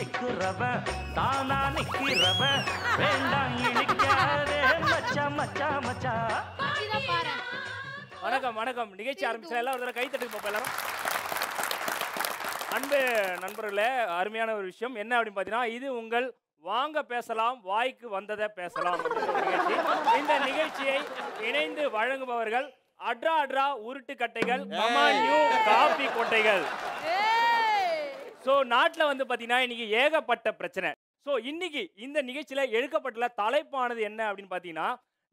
தானா சிக்குறவன் தானா நிக்கிறவன் வேண்டாம் இழிக்காதே மச்சா மச்சா மச்சா. வணக்கம் வணக்கம். நிகழ்ச்சி ஆரம்பிச்சா எல்லாம் ஒரு தடவை கை தட்டுக்கு பார்ப்போம் எல்லாரும். அன்பு நண்பர்களே அருமையான ஒரு விஷயம். என்ன அப்படின்னு பார்த்தீங்கன்னா இது உங்கள் வாங்க பேசலாம் வாய்க்கு வந்ததை பேசலாம் இந்த நிகழ்ச்சியை இணைந்து வழங்குபவர்கள் அட்ரா அட்ரா உருட்டு கட்டைகள் மமா நியூ காபி கொட்டைகள். ஸோ நாட்டில் வந்து பார்த்தீங்கன்னா இன்றைக்கி ஏகப்பட்ட பிரச்சனை. ஸோ இன்னைக்கு இந்த நிகழ்ச்சியில் எடுக்கப்பட்டுள்ள தலைப்பானது என்ன அப்படின்னு பார்த்தீங்கன்னா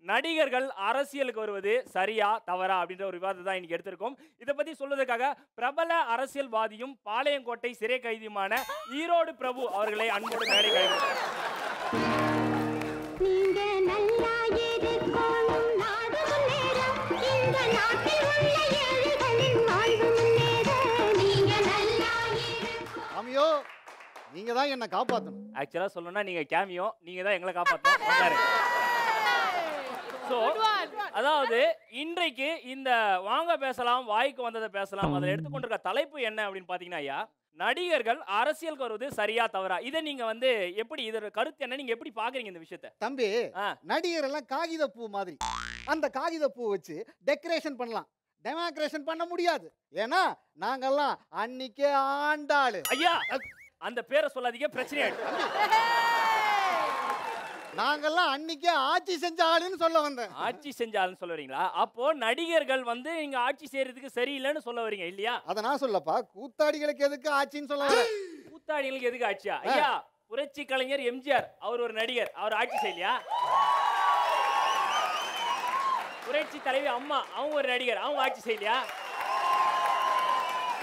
நடிகர்கள் அரசியலுக்கு வருவது சரியா தவறா அப்படின்ற ஒரு விவாதத்தை தான் இன்னைக்கு எடுத்திருக்கோம். இதை பத்தி சொல்வதற்காக பிரபல அரசியல்வாதியும் பாளையங்கோட்டை சிறை கைதியுமான ஈரோடு பிரபு அவர்களை அன்போடு மேடை கழிக்கிறோம் நீங்க தான் என்ன காப்பாத்தணும். ஆக்சுவலாக சொல்லணும்னா நீங்க கேமியோ நீங்க தான் எங்களை காப்பாற்றணும் ஸோ அதாவது இன்றைக்கு இந்த வாங்க பேசலாம் வாய்க்கு வந்ததை பேசலாம் அதில் எடுத்துக்கொண்டிருக்க தலைப்பு என்ன அப்படின்னு பார்த்தீங்கன்னா ஐயா நடிகர்கள் அரசியலுக்கு வருவது சரியா தவறா? இதை நீங்க வந்து எப்படி இதோட கருத்து என்ன? நீங்க எப்படி பாக்குறீங்க இந்த விஷயத்தை? தம்பி. நடிகர் எல்லாம் காகித பூ மாதிரி. அந்த காகித பூ வச்சு டெக்கரேஷன் பண்ணலாம். டெமாக்ரேஷன் பண்ண முடியாது. ஏன்னா நாங்கெல்லாம் அன்னைக்கே ஆண்டாளு. ஐயா அந்த பேரை சொல்லாதீங்க பிரச்சனை ஆயிடும் நாங்கெல்லாம் அன்னைக்கே ஆட்சி செஞ்ச ஆளுன்னு சொல்ல வந்தேன். ஆட்சி செஞ்சாலும் சொல்ல வரீங்களா? அப்போ நடிகர்கள் வந்து நீங்க ஆட்சி செய்யறதுக்கு சரியில்லைன்னு சொல்ல வரீங்க இல்லையா? அதை நான் சொல்லப்பா கூத்தாடிகளுக்கு எதுக்கு ஆட்சின்னு சொல்ல கூத்தாடிகளுக்கு எதுக்கு ஆட்சியா? ஐயா புரட்சி கலைஞர் எம்ஜிஆர் அவர் ஒரு நடிகர் அவர் ஆட்சி செய்யலையா? புரட்சி தலைவி அம்மா அவங்க ஒரு நடிகர் அவங்க ஆட்சி செய்யலையா?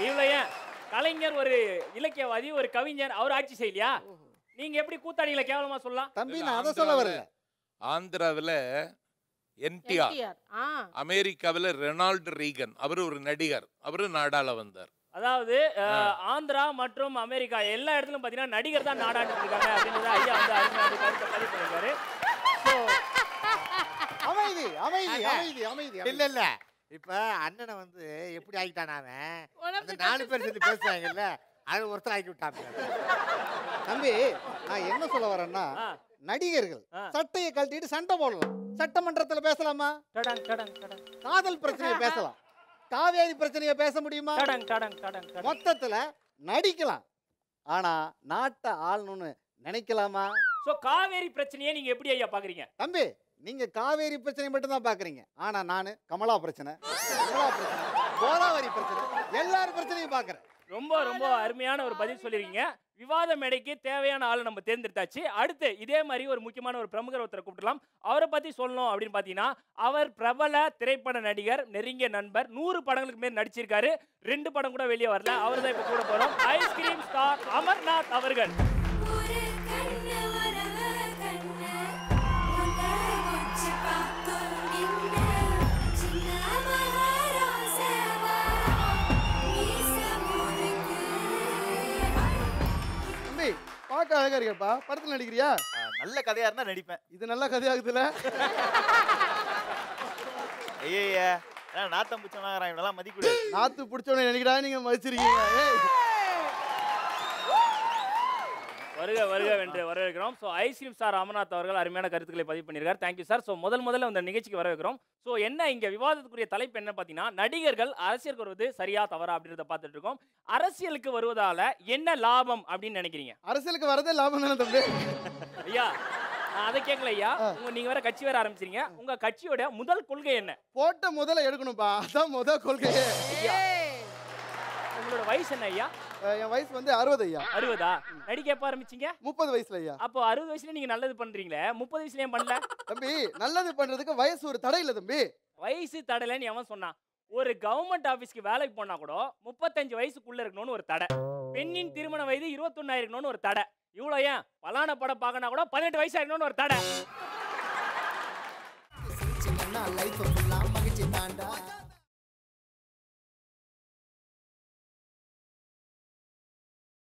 இவ்வளோ ஏன் கலைஞர் ஒரு இலக்கியவாதி ஒரு கவிஞர் அவர் ஆட்சி செய்யலையா? நீங்க எப்படி கூத்தாடிகளை கேவலமா சொல்லலாம்? தம்பி நான் அதை சொல்ல வரல. ஆந்திராவில் என்டிஆர் அமெரிக்காவில் ரெனால்டு ரீகன் அவர் ஒரு நடிகர் அவர் நாடாள வந்தார். அதாவது ஆந்திரா மற்றும் அமெரிக்கா எல்லா இடத்துலயும் பாத்தீங்கன்னா நடிகர் தான் நாடாண்டு இருக்காங்க அப்படின்றத ஐயா வந்து அருமையா வந்து கருத்தை பதிவு பண்ணிருக்காரு அமைதி அமைதி. அமைதி அமைதி இல்ல இல்ல. இப்ப அண்ணனை வந்து எப்படி ஆகிட்டான் அவன் அந்த நாலு பேர் சேர்ந்து பேசுவாங்கல்ல அது ஒருத்தர் ஆக்கி விட்டாங்க தம்பி நான் என்ன சொல்ல வரேன்னா நடிகர்கள். சட்டையை கழட்டிட்டு சண்டை போடலாம். சட்டமன்றத்துல பேசலாமா? டடங், டடங், டடங், காதல் பிரச்சனையை பேசலாம். காவேரி பிரச்சனையை பேச முடியுமா. மொத்தத்துல நடிக்கலாம். ஆனா நாட்டை ஆளணும்னு நினைக்கலாமா? So, காவேரி பிரச்சனையை நீங்க எப்படி ஐயா பாக்குறீங்க? தம்பி நீங்க காவேரி பிரச்சனை மட்டும் தான் பாக்குறீங்க. ஆனா நானு கமலா பிரச்சனை கமலா பிரச்சனை கோதாவரி பிரச்சனை எல்லார் பிரச்சனையும் பாக்குறேன். ரொம்ப ரொம்ப அருமையான ஒரு பதில் சொல்லியிருக்கீங்க. விவாத மேடைக்கு தேவையான ஆளை நம்ம தேர்ந்தெடுத்தாச்சு. அடுத்து இதே மாதிரி ஒரு முக்கியமான ஒரு பிரமுகர் ஒருத்தரை கூப்பிடலாம். அவரை பத்தி சொல்லணும் அப்படின்னு பார்த்தீங்கன்னா அவர் பிரபல திரைப்பட நடிகர் நெருங்கிய நண்பர் நூறு படங்களுக்கு மேல் நடிச்சிருக்காரு. ரெண்டு படம் கூட வெளியே வரல. அவர் தான் இப்போ கூட போறோம். ஐஸ்கிரீம் ஸ்டார் அமர்நாத் அவர்கள். பார்க்க அழகா இருக்கப்பா படத்துல நடிக்கிறியா? நல்ல கதையா இருந்தா நடிப்பேன். இது நல்ல கதையாகுதுல ஐயா நாத்தம் பிடிச்சவனாகிறான் இவனெல்லாம் மதிக்கூடாது. நாத்து பிடிச்சவனை நினைக்கிறா நீங்க மதிச்சிருக்கீங்க. வருக வருக வென்று வரவேற்கிறோம். ஸோ ஐஸ்கிரீம் ஸ்டார் அமர்நாத் அவர்கள் அருமையான கருத்துக்களை பதிவு பண்ணியிருக்காரு. தேங்க்யூ சார் ஸோ முதல் முதல்ல இந்த நிகழ்ச்சிக்கு வரவேற்கிறோம். ஸோ என்ன இங்கே விவாதத்துக்குரிய தலைப்பு என்ன பார்த்தீங்கன்னா நடிகர்கள் அரசியலுக்கு வருவது சரியா தவறா அப்படின்றத பார்த்துட்டு இருக்கோம். அரசியலுக்கு வருவதால என்ன லாபம் அப்படின்னு நினைக்கிறீங்க? அரசியலுக்கு வரதே லாபம் தம்பி? ஐயா அதை கேட்கல ஐயா. உங்க நீங்க வேற கட்சி வேற ஆரம்பிச்சிருங்க உங்க கட்சியோட முதல் கொள்கை என்ன? போட்ட முதல்ல எடுக்கணும்ப்பா அதான் முத கொள்கையே. உங்களோட வயசு என்ன ஐயா? என் வயசு வந்து அறுபது ஐயா. அறுபதா? நடிக்க எப்ப ஆரம்பிச்சீங்க? முப்பது வயசுல ஐயா. அப்போ அறுபது வயசுல நீங்க நல்லது பண்றீங்களே. முப்பது வயசுல ஏன் பண்ணல? தம்பி நல்லது பண்றதுக்கு வயசு ஒரு தடை இல்ல தம்பி. வயசு தடையிலன்னு எவன் சொன்னான் ஒரு கவர்மெண்ட் ஆபீஸ்க்கு வேலைக்கு போனா கூட முப்பத்தஞ்சு வயசுக்குள்ள இருக்கணும்னு ஒரு தடை. பெண்ணின் திருமண வயது இருபத்தொன்னா இருக்கணும்னு ஒரு தடை. இவ்வளோ ஏன்? பலான படம் பார்க்கனா கூட பதினெட்டு வயசா இருக்கணும்னு ஒரு தடை.